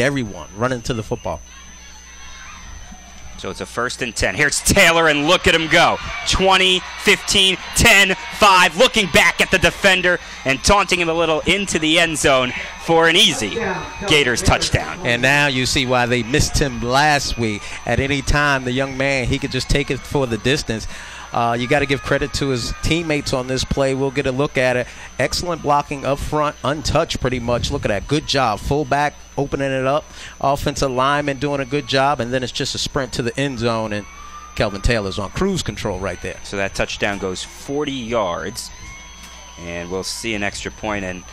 everyone running to the football. So it's a first and 10. Here's Taylor, and look at him go 20, 15, 10, 5, looking back at the defender and taunting him a little into the end zone for an easy Gators touchdown. And now you see why they missed him last week. At any time, the young man, he could just take it for the distance. Uh, you got to give credit to his teammates on this play. We'll get a look at it. Excellent blocking up front, untouched pretty much. Look at that. Good job. Fullback opening it up. Offensive lineman doing a good job. And then it's just a sprint to the end zone. And Kelvin Taylor's on cruise control right there. So that touchdown goes 40 yards. And we'll see an extra point. point, and